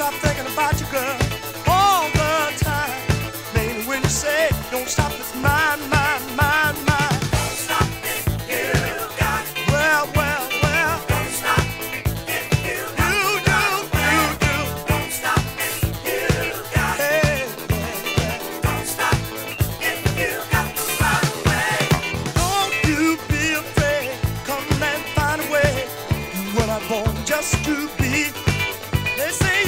stop thinking about you, girl, all the time. Mainly when you say, don't stop this mind, mind, mind, mind. Don't stop if you got Well, well, well. Don't stop if you got You do, you do. Don't stop if you got Hey, Don't stop if you got the right way. Don't you be afraid. Come and find a way. Do what I want just to be. They say